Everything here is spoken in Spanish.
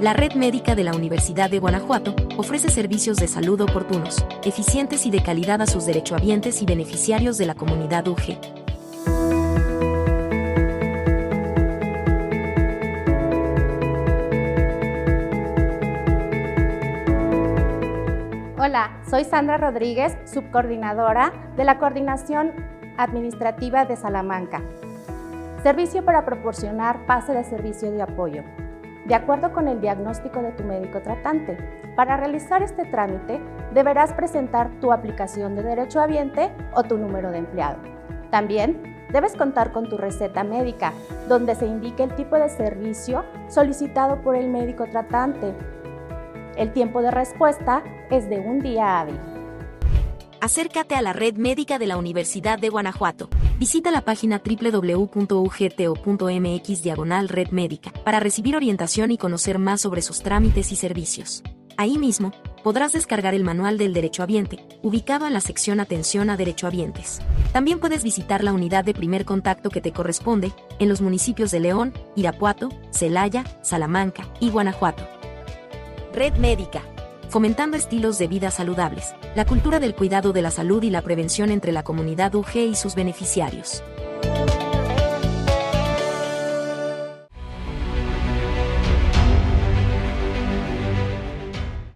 La red médica de la Universidad de Guanajuato ofrece servicios de salud oportunos, eficientes y de calidad a sus derechohabientes y beneficiarios de la comunidad UG. Hola, soy Sandra Rodríguez, subcoordinadora de la Coordinación Administrativa de Salamanca. Servicio para proporcionar pase de servicio de apoyo. De acuerdo con el diagnóstico de tu médico tratante, para realizar este trámite deberás presentar tu aplicación de derecho habiente o tu número de empleado. También debes contar con tu receta médica, donde se indique el tipo de servicio solicitado por el médico tratante, el tiempo de respuesta es de un día hábil. Acércate a la red médica de la Universidad de Guanajuato. Visita la página www.ugto.mx diagonal red médica para recibir orientación y conocer más sobre sus trámites y servicios. Ahí mismo, podrás descargar el manual del derechohabiente, ubicado en la sección Atención a derechohabientes. También puedes visitar la unidad de primer contacto que te corresponde en los municipios de León, Irapuato, Celaya, Salamanca y Guanajuato. Red Médica. Fomentando estilos de vida saludables, la cultura del cuidado de la salud y la prevención entre la comunidad UG y sus beneficiarios.